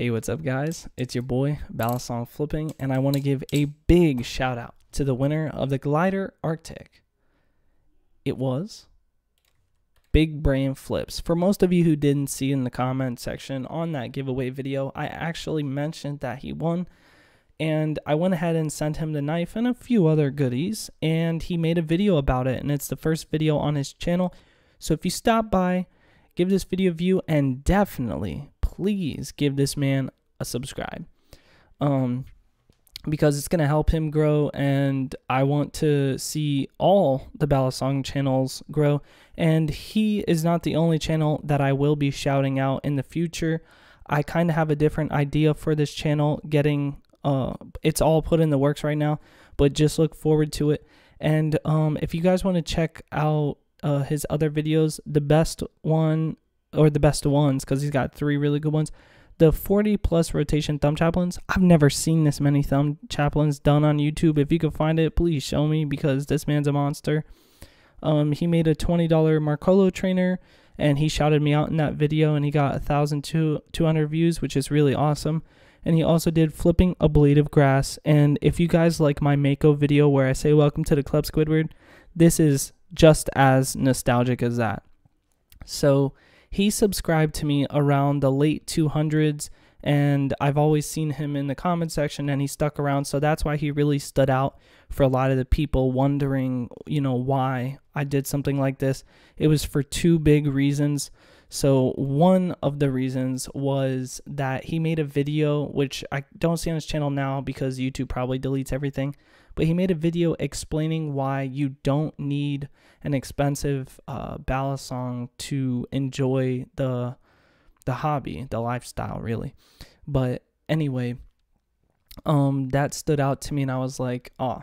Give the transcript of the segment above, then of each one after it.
Hey, what's up, guys? It's your boy, Balisong Flipping, and I want to give a big shout out to the winner of the Glider Arctic. It was Big Brain Flips. For most of you who didn't see in the comment section on that giveaway video, I actually mentioned that he won, and I went ahead and sent him the knife and a few other goodies, and he made a video about it, and it's the first video on his channel. So if you stop by, give this video a view, and definitely please give this man a subscribe. Um, because it's going to help him grow and I want to see all the Balisong channels grow and he is not the only channel that I will be shouting out in the future. I kind of have a different idea for this channel getting uh it's all put in the works right now, but just look forward to it. And um if you guys want to check out uh his other videos, the best one or the best ones because he's got three really good ones. The 40 plus rotation thumb chaplins. I've never seen this many thumb chaplins done on YouTube. If you can find it, please show me because this man's a monster. Um, he made a $20 Marcolo trainer and he shouted me out in that video and he got 1,200 views, which is really awesome. And he also did flipping a blade of grass. And if you guys like my Mako video where I say welcome to the club Squidward, this is just as nostalgic as that. So he subscribed to me around the late 200s and I've always seen him in the comment section and he stuck around so that's why he really stood out for a lot of the people wondering, you know, why I did something like this. It was for two big reasons. So one of the reasons was that he made a video which I don't see on his channel now because YouTube probably deletes everything, but he made a video explaining why you don't need an expensive uh, balisong to enjoy the the hobby, the lifestyle, really. But anyway, um, that stood out to me, and I was like, oh,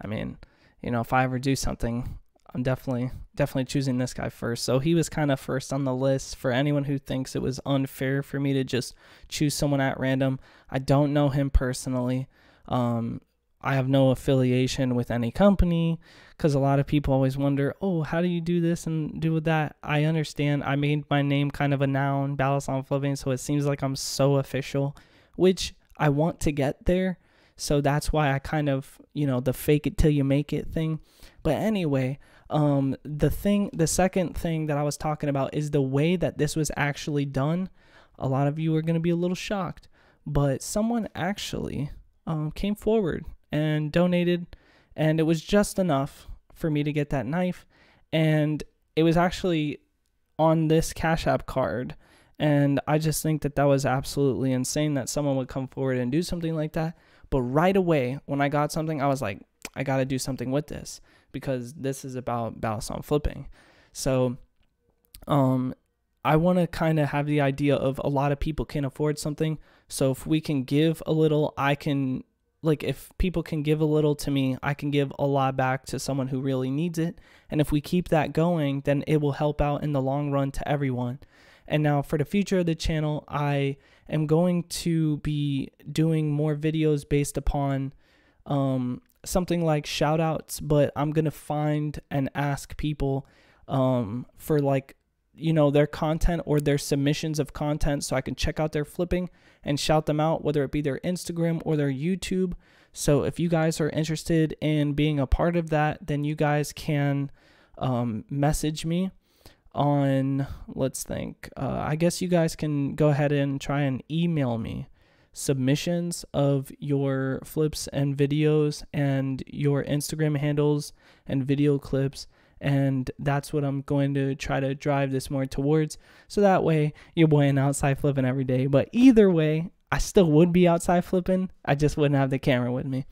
I mean, you know, if I ever do something, I'm definitely definitely choosing this guy first. So he was kind of first on the list for anyone who thinks it was unfair for me to just choose someone at random. I don't know him personally. Um, I have no affiliation with any company because a lot of people always wonder, oh, how do you do this and do with that? I understand. I made my name kind of a noun, Balisong Flipping, so it seems like I'm so official, which I want to get there. So that's why I kind of, you know, the fake it till you make it thing. But anyway, um, the thing, the second thing that I was talking about is the way that this was actually done. A lot of you are going to be a little shocked, but someone actually um, came forward and donated, and it was just enough for me to get that knife. And it was actually on this Cash App card. And I just think that that was absolutely insane that someone would come forward and do something like that. But right away, when I got something, I was like, I got to do something with this because this is about Balisong flipping. So, um, I want to kind of have the idea of a lot of people can afford something. So if we can give a little, I can like if people can give a little to me, I can give a lot back to someone who really needs it. And if we keep that going, then it will help out in the long run to everyone. And now for the future of the channel, I am going to be doing more videos based upon um, something like shout outs, but I'm going to find and ask people um, for like you know their content or their submissions of content so I can check out their flipping and shout them out whether it be their Instagram or their YouTube. So if you guys are interested in being a part of that, then you guys can um, message me on let's think. Uh, I guess you guys can go ahead and try and email me submissions of your flips and videos and your Instagram handles and video clips and that's what I'm going to try to drive this more towards. So that way, you're boy outside flipping every day. But either way, I still would be outside flipping. I just wouldn't have the camera with me.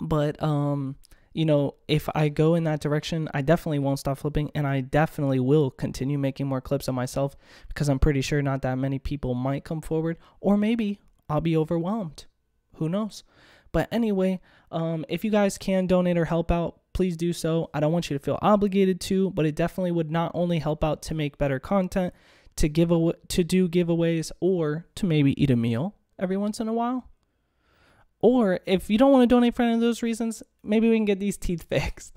But um, you know, if I go in that direction, I definitely won't stop flipping, and I definitely will continue making more clips of myself because I'm pretty sure not that many people might come forward, or maybe I'll be overwhelmed. Who knows? But anyway, um, if you guys can donate or help out, please do so. I don't want you to feel obligated to, but it definitely would not only help out to make better content, to give away, to do giveaways, or to maybe eat a meal every once in a while. Or if you don't want to donate for any of those reasons, maybe we can get these teeth fixed.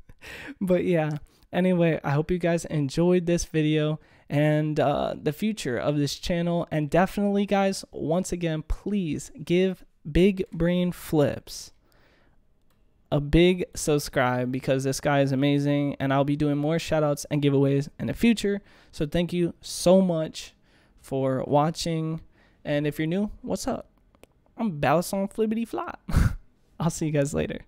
but yeah, anyway, I hope you guys enjoyed this video. And uh, the future of this channel. And definitely, guys, once again, please give Big Brain Flips a big subscribe because this guy is amazing and I'll be doing more shoutouts and giveaways in the future. So thank you so much for watching. And if you're new, what's up? I'm Balisong Flippity Flop. I'll see you guys later.